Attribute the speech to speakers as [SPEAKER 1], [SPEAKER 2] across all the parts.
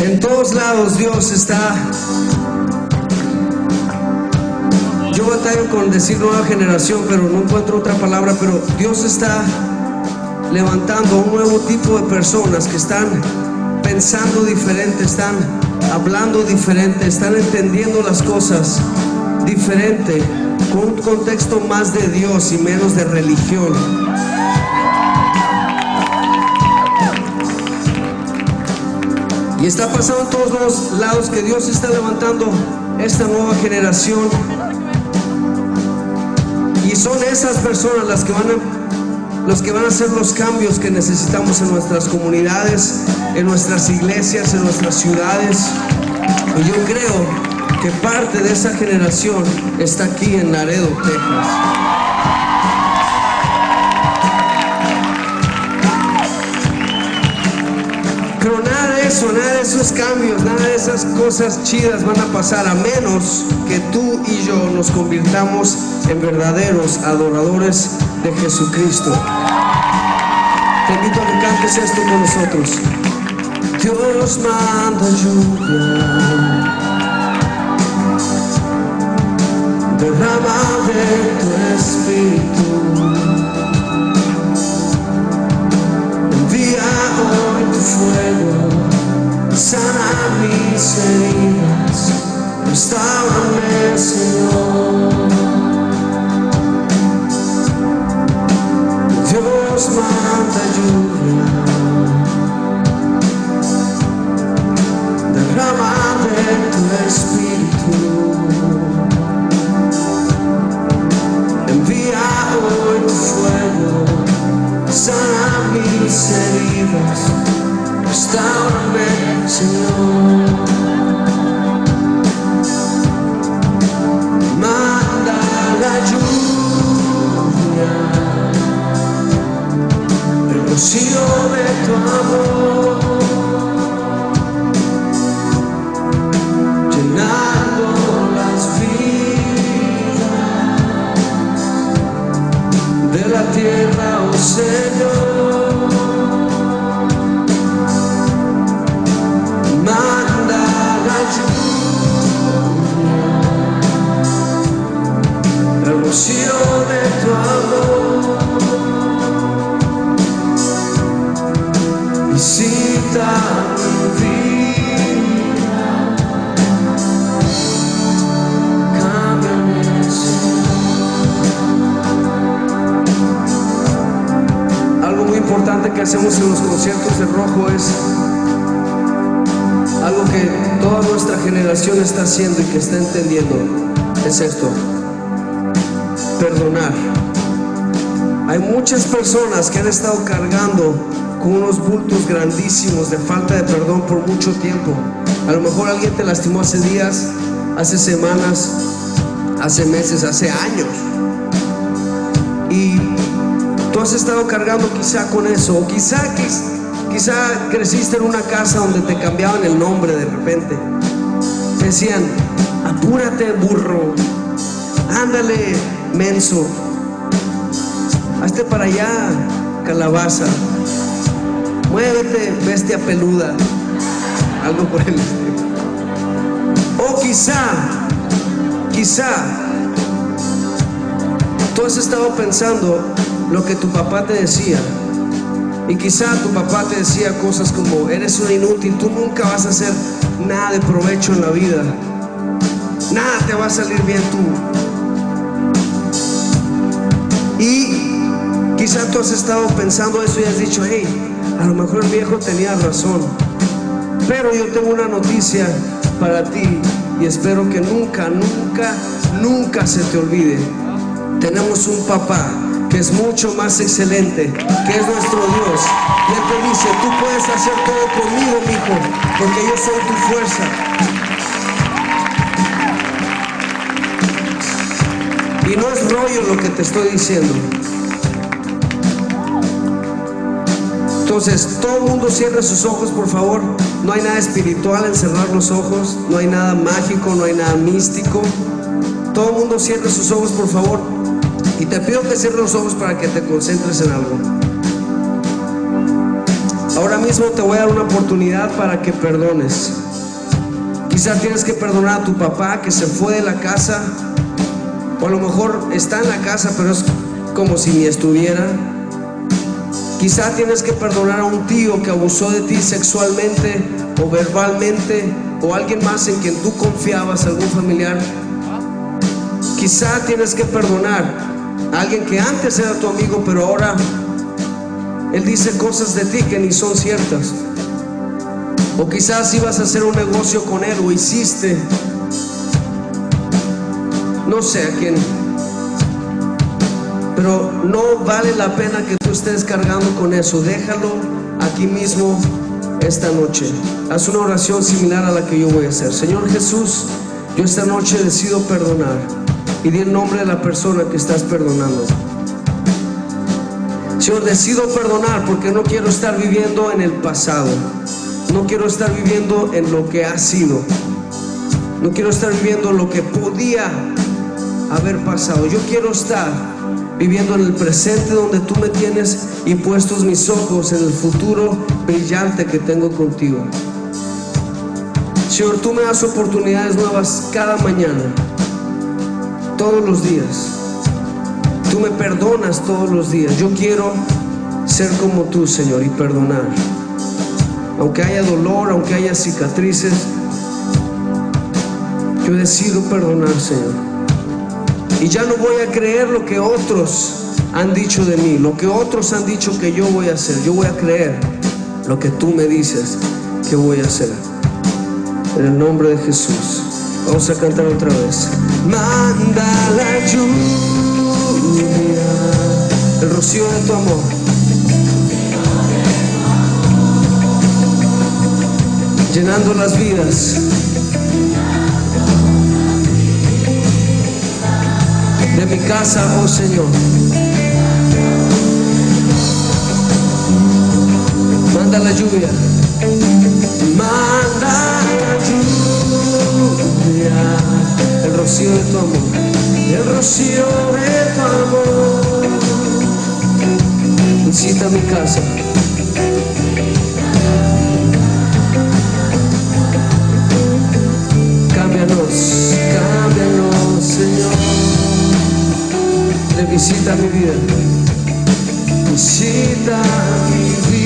[SPEAKER 1] En todos lados Dios está. Yo batallo con decir nueva generación, pero no encuentro otra palabra, pero Dios está levantando un nuevo tipo de personas que están pensando diferente, están hablando diferente, están entendiendo las cosas diferente, con un contexto más de Dios y menos de religión. Y está pasando en todos los lados que Dios está levantando esta nueva generación. Y son esas personas las que van a, los que van a hacer los cambios que necesitamos en nuestras comunidades, en nuestras iglesias, en nuestras ciudades. Y yo creo que parte de esa generación está aquí en Laredo, Texas. Nada de esos cambios, nada de esas cosas chidas van a pasar a menos que tú y yo nos convirtamos en verdaderos adoradores de Jesucristo. Te invito a que cantes esto con nosotros. Dios manda lluvia, derrama de tu espíritu. Mis heridas, restaurame, Señor. Tierra, oh Señor. Importante que hacemos en los conciertos de rojo es algo que toda nuestra generación está haciendo y que está entendiendo. Es esto, perdonar. Hay muchas personas que han estado cargando con unos bultos grandísimos de falta de perdón por mucho tiempo. A lo mejor alguien te lastimó hace días, hace semanas, hace meses, hace años. Y tú has estado cargando quizá con eso, o quizá, quiz- quizá creciste en una casa donde te cambiaban el nombre de repente. Te decían, apúrate burro, ándale menso, hazte para allá calabaza, muévete bestia peluda, algo por el estilo. O quizá, quizá Tú has estado pensando lo que tu papá te decía. Y quizá tu papá te decía cosas como, eres un inútil, tú nunca vas a hacer nada de provecho en la vida. Nada te va a salir bien tú. Y quizá tú has estado pensando eso y has dicho, hey, a lo mejor el viejo tenía razón. Pero yo tengo una noticia para ti y espero que nunca, nunca, nunca se te olvide. Tenemos un papá que es mucho más excelente, que es nuestro Dios. Y Él te dice, tú puedes hacer todo conmigo, hijo, porque yo soy tu fuerza. Y no es rollo lo que te estoy diciendo. Entonces, todo el mundo cierre sus ojos, por favor. No hay nada espiritual en cerrar los ojos, no hay nada mágico, no hay nada místico. Todo el mundo cierre sus ojos, por favor. Y te pido que cierres los ojos para que te concentres en algo. Ahora mismo te voy a dar una oportunidad para que perdones. Quizá tienes que perdonar a tu papá que se fue de la casa, o a lo mejor está en la casa, pero es como si ni estuviera. Quizá tienes que perdonar a un tío que abusó de ti sexualmente o verbalmente, o alguien más en quien tú confiabas, algún familiar. Quizá tienes que perdonar a alguien que antes era tu amigo, pero ahora él dice cosas de ti que ni son ciertas. O quizás ibas a hacer un negocio con él o hiciste. No sé a quién. Pero no vale la pena que tú estés cargando con eso. Déjalo aquí mismo esta noche. Haz una oración similar a la que yo voy a hacer. Señor Jesús, yo esta noche decido perdonar. Y di el nombre de la persona que estás perdonando. Señor, decido perdonar porque no quiero estar viviendo en el pasado. No quiero estar viviendo en lo que ha sido. No quiero estar viviendo lo que podía haber pasado. Yo quiero estar viviendo en el presente donde tú me tienes y puestos mis ojos en el futuro brillante que tengo contigo. Señor, tú me das oportunidades nuevas cada mañana, todos los días. Tú me perdonas todos los días. Yo quiero ser como tú, Señor, y perdonar. Aunque haya dolor, aunque haya cicatrices, yo decido perdonar, Señor. Y ya no voy a creer lo que otros han dicho de mí, lo que otros han dicho que yo voy a hacer. Yo voy a creer lo que tú me dices que voy a hacer. En el nombre de Jesús. Vamos a cantar otra vez. Manda la lluvia, el rocío de tu amor. Llenando las vidas. De mi casa, oh Señor. Manda la lluvia. Rocío de tu amor. El rocío de tu amor. Visita mi casa. Cámbianos, cámbianos, Señor. Le visita mi vida. Visita mi vida.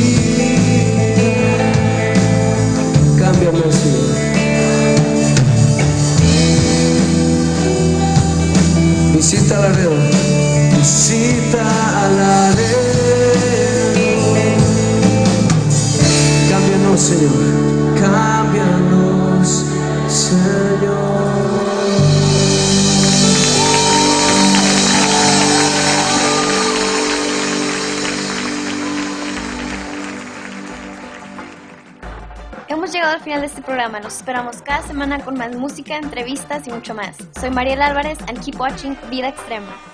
[SPEAKER 1] Señor. Cámbianos, Señor.
[SPEAKER 2] Hemos llegado al final de este programa. Los esperamos cada semana con más música, entrevistas y mucho más. Soy Mariela Álvarez and keep watching Vida Extrema.